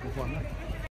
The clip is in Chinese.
不换了